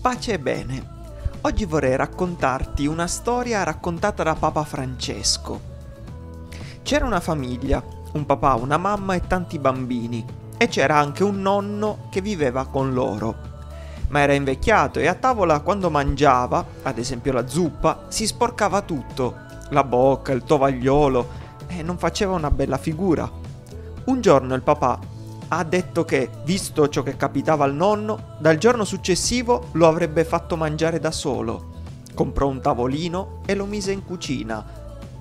Pace e bene. Oggi vorrei raccontarti una storia raccontata da Papa Francesco. C'era una famiglia, un papà, una mamma e tanti bambini, e c'era anche un nonno che viveva con loro. Ma era invecchiato e a tavola quando mangiava, ad esempio la zuppa, si sporcava tutto, la bocca, il tovagliolo, e non faceva una bella figura. Un giorno il papà ha detto che, visto ciò che capitava al nonno, dal giorno successivo lo avrebbe fatto mangiare da solo. Comprò un tavolino e lo mise in cucina.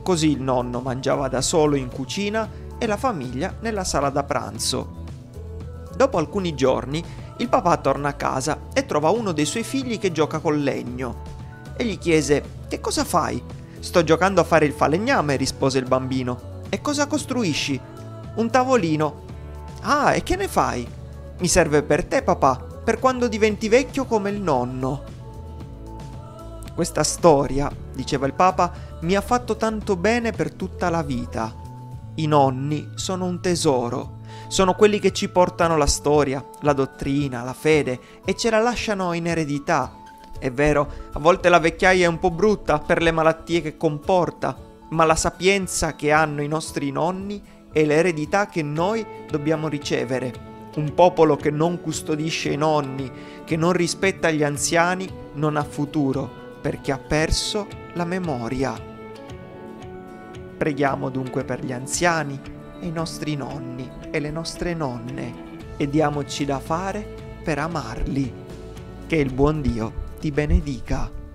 Così il nonno mangiava da solo in cucina e la famiglia nella sala da pranzo. Dopo alcuni giorni, il papà torna a casa e trova uno dei suoi figli che gioca col legno. E gli chiese: Che cosa fai? Sto giocando a fare il falegname, rispose il bambino. E cosa costruisci? Un tavolino, Ah, e che ne fai? Mi serve per te, papà, per quando diventi vecchio come il nonno. Questa storia, diceva il Papa, mi ha fatto tanto bene per tutta la vita. I nonni sono un tesoro, sono quelli che ci portano la storia, la dottrina, la fede e ce la lasciano in eredità. È vero, a volte la vecchiaia è un po' brutta per le malattie che comporta, ma la sapienza che hanno i nostri nonni è l'eredità che noi dobbiamo ricevere. Un popolo che non custodisce i nonni, che non rispetta gli anziani, non ha futuro, perché ha perso la memoria. Preghiamo dunque per gli anziani e i nostri nonni e le nostre nonne e diamoci da fare per amarli. Che il buon Dio ti benedica.